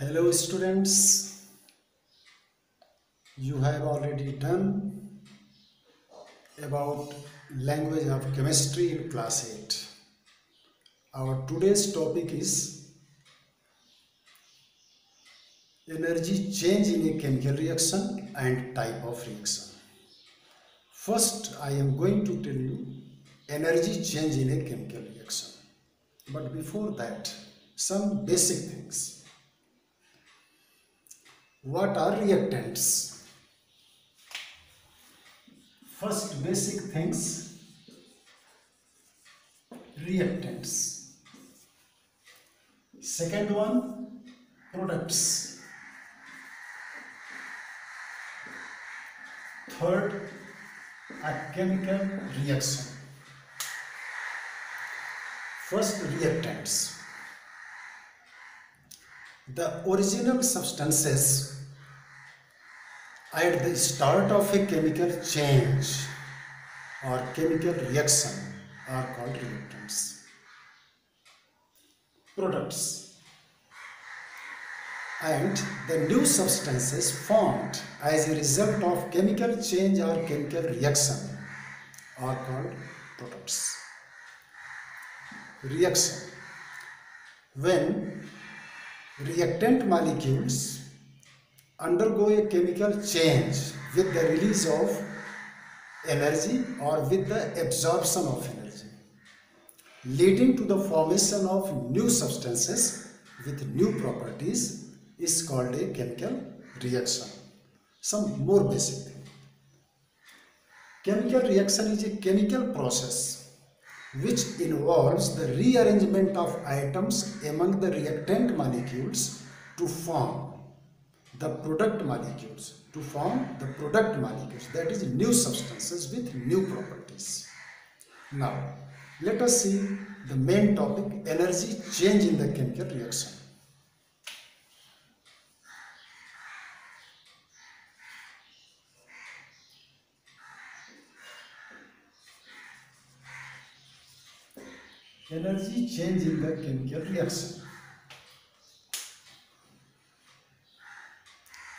Hello students, you have already done about language of chemistry in class 8. Our today's topic is energy change in a chemical reaction and type of reaction. First, I am going to tell you energy change in a chemical reaction. But before that, some basic things. What are reactants? First basic things reactants. Second one products. Third a chemical reaction. First reactants. The original substances at the start of a chemical change or chemical reaction are called reactants. Products and the new substances formed as a result of chemical change or chemical reaction are called products. Reaction when reactant molecules undergo a chemical change with the release of energy or with the absorption of energy leading to the formation of new substances with new properties is called a chemical reaction. Some more basic thing. Chemical reaction is a chemical process which involves the rearrangement of atoms among the reactant molecules to form the product molecules, to form the product molecules that is new substances with new properties. Now let us see the main topic energy change in the chemical reaction. Energy change in the chemical reaction.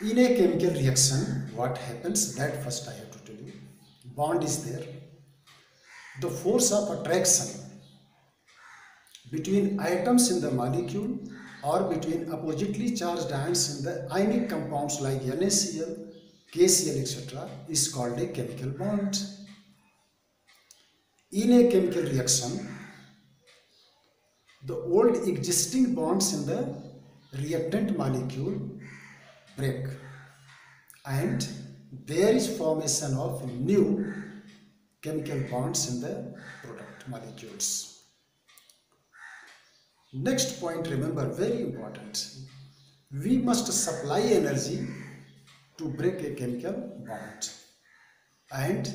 In a chemical reaction, what happens that first I have to tell you. Bond is there. The force of attraction between atoms in the molecule or between oppositely charged ions in the ionic compounds like NaCl, KCl etc. is called a chemical bond. In a chemical reaction, the old existing bonds in the reactant molecule break. And there is formation of new chemical bonds in the product molecules. Next point remember very important. We must supply energy to break a chemical bond. And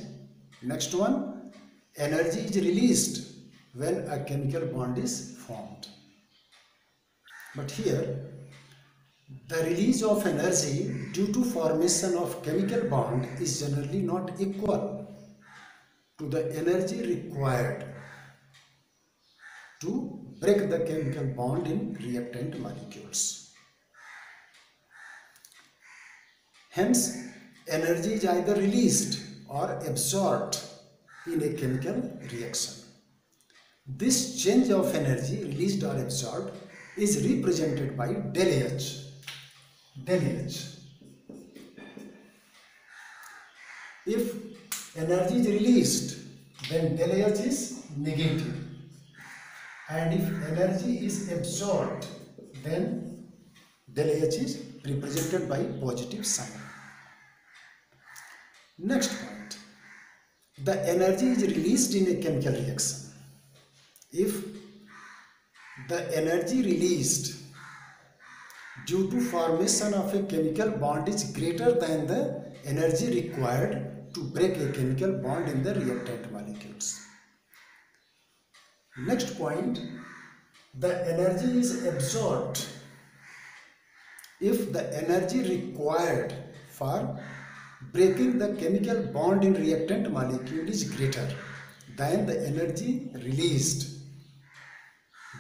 next one energy is released when a chemical bond is formed. But here, the release of energy due to formation of chemical bond is generally not equal to the energy required to break the chemical bond in reactant molecules. Hence, energy is either released or absorbed in a chemical reaction. This change of energy released or absorbed is represented by del H. Del H. If energy is released, then del H is negative. And if energy is absorbed, then del H is represented by positive sign. Next point. The energy is released in a chemical reaction if the energy released due to formation of a chemical bond is greater than the energy required to break a chemical bond in the reactant molecules. Next point, the energy is absorbed if the energy required for breaking the chemical bond in reactant molecule is greater than the energy released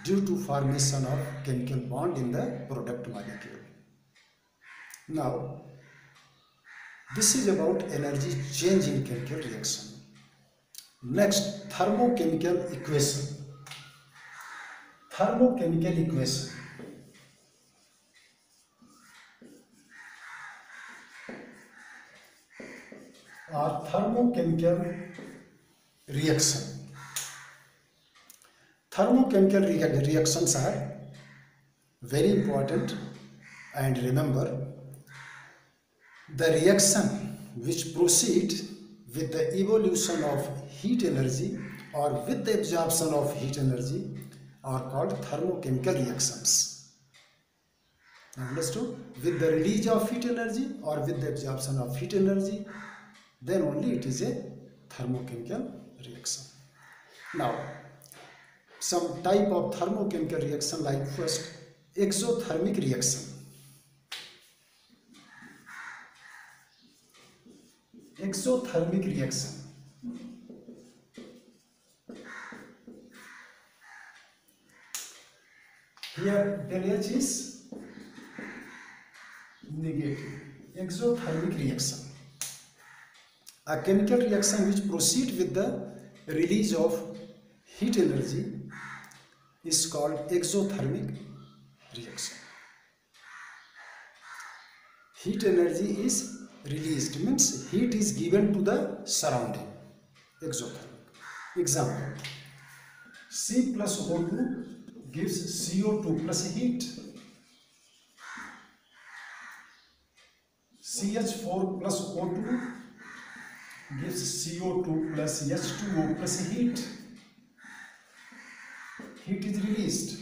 due to formation of chemical bond in the product molecule. Now, this is about energy change in chemical reaction. Next, thermochemical equation. Thermochemical equation. or thermochemical reaction. Thermochemical re reactions are very important and remember the reaction which proceed with the evolution of heat energy or with the absorption of heat energy are called thermochemical reactions. Understood? With the release of heat energy or with the absorption of heat energy then only it is a thermochemical reaction. Now, some type of thermochemical reaction like first exothermic reaction. Exothermic reaction. Here del H is negative. Exothermic reaction a chemical reaction which proceed with the release of heat energy is called exothermic reaction. Heat energy is released means heat is given to the surrounding exothermic. Example C plus O2 gives CO2 plus heat. CH4 plus O2 gives CO2 plus H2O plus heat. Heat is released.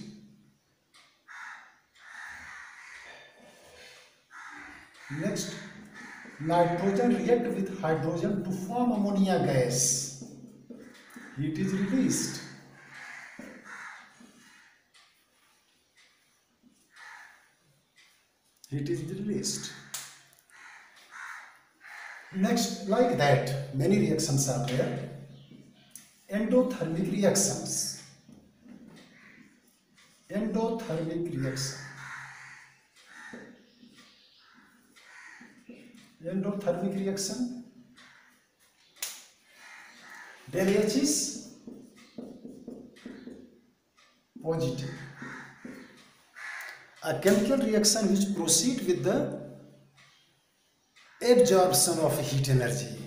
Next, nitrogen react with hydrogen to form ammonia gas. Heat is released. Heat is released. Next, like that, many reactions are there. Endothermic reactions. Endothermic reaction. Endothermic reaction. Del H is positive. A chemical reaction which proceed with the absorption of heat energy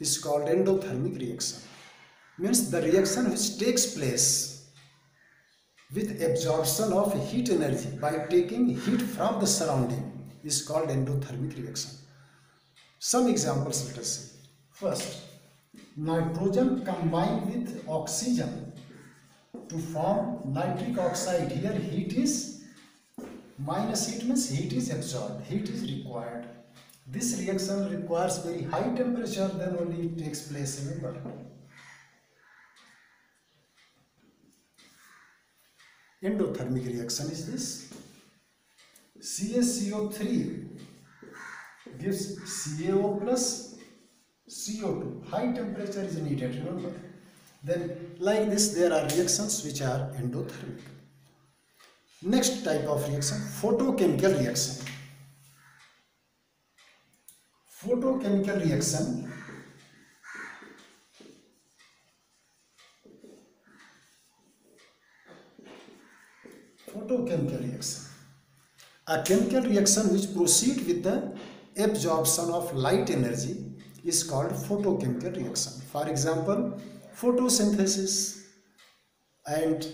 is called endothermic reaction means the reaction which takes place with absorption of heat energy by taking heat from the surrounding. Is called endothermic reaction. Some examples let us see. First nitrogen combined with oxygen to form nitric oxide. Here heat is minus heat means heat is absorbed heat is required. This reaction requires very high temperature, then only it takes place, remember. Endothermic reaction is this. CaCO3 gives CaO plus CO2. High temperature is needed, remember. Then like this there are reactions which are endothermic. Next type of reaction, photochemical reaction. photochemical reaction photochemical reaction. A chemical reaction which proceed with the absorption of light energy is called photochemical reaction. For example photosynthesis and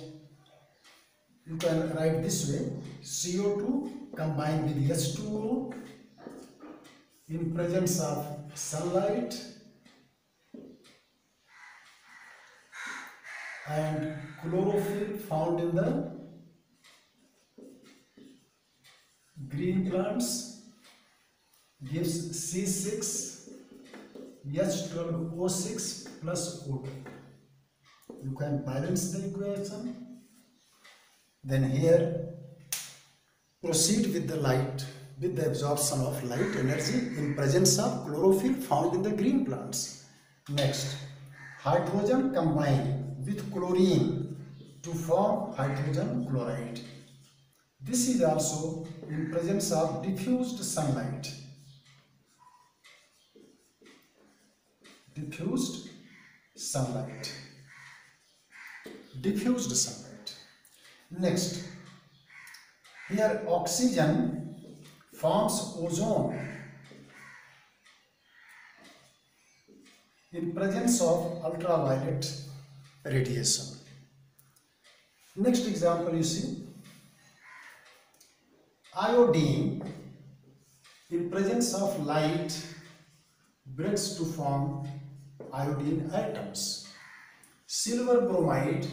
you can write this way CO2 combined with H2O in presence of sunlight and chlorophyll found in the green plants gives C6 H12O6 plus O2. You can balance the equation. Then here proceed with the light with the absorption of light energy in presence of chlorophyll found in the green plants. Next, hydrogen combined with chlorine to form hydrogen chloride. This is also in presence of diffused sunlight. Diffused sunlight. Diffused sunlight. Next, here oxygen forms ozone in presence of ultraviolet radiation. Next example you see iodine in presence of light breaks to form iodine atoms. Silver bromide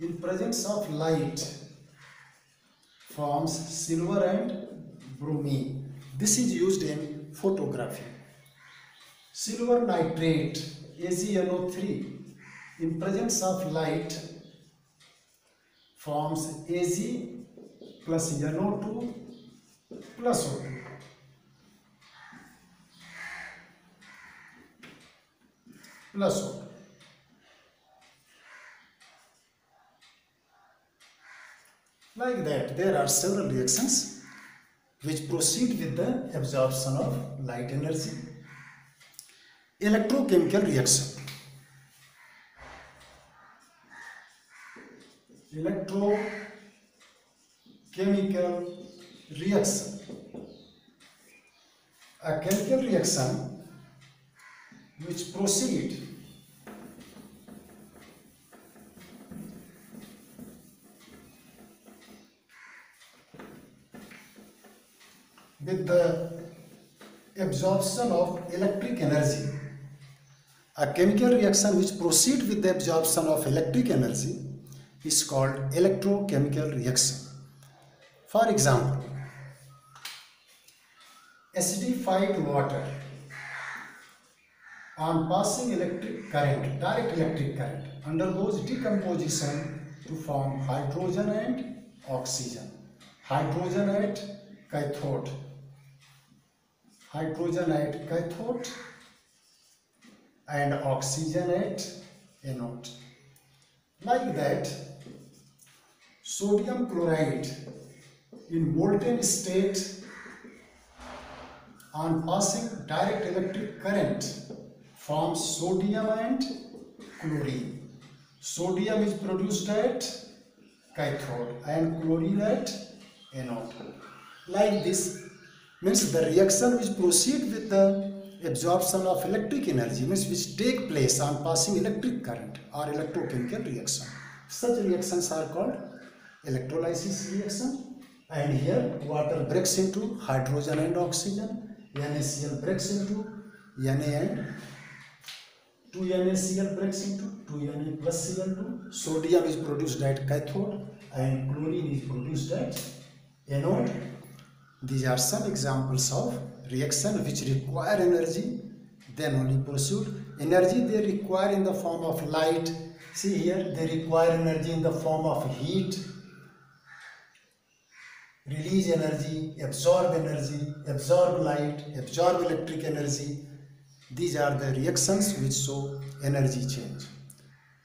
in presence of light forms silver and bromine. This is used in photography. Silver nitrate AgNO3 in presence of light forms Ag plus NO2 plus O2. Plus O2. Like that, there are several reactions which proceed with the absorption of light energy. Electrochemical reaction. Electrochemical reaction. A chemical reaction which proceed with the absorption of electric energy. A chemical reaction which proceed with the absorption of electric energy is called electrochemical reaction. For example, acidified water on passing electric current, direct electric current, undergoes decomposition to form hydrogen and oxygen. Hydrogen at cathode, hydrogen at cathode and oxygen at anode. Like that, sodium chloride in molten state on passing direct electric current forms sodium and chlorine. Sodium is produced at cathode and chlorine at anode. Like this means the reaction which proceed with the absorption of electric energy means which take place on passing electric current or electrochemical reaction. Such reactions are called electrolysis reaction and here water breaks into hydrogen and oxygen, NaCl breaks into Na and 2NaCl breaks into 2Na plus Cl2, sodium is produced at cathode and chlorine is produced at anode. These are some examples of reaction which require energy then only proceed. Energy they require in the form of light. See here they require energy in the form of heat. Release energy, absorb energy, absorb light, absorb electric energy. These are the reactions which show energy change.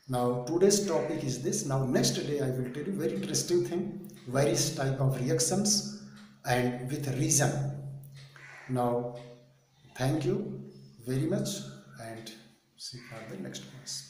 Now today's topic is this. Now next day I will tell you very interesting thing. Various type of reactions and with reason. Now thank you very much and see you for the next class.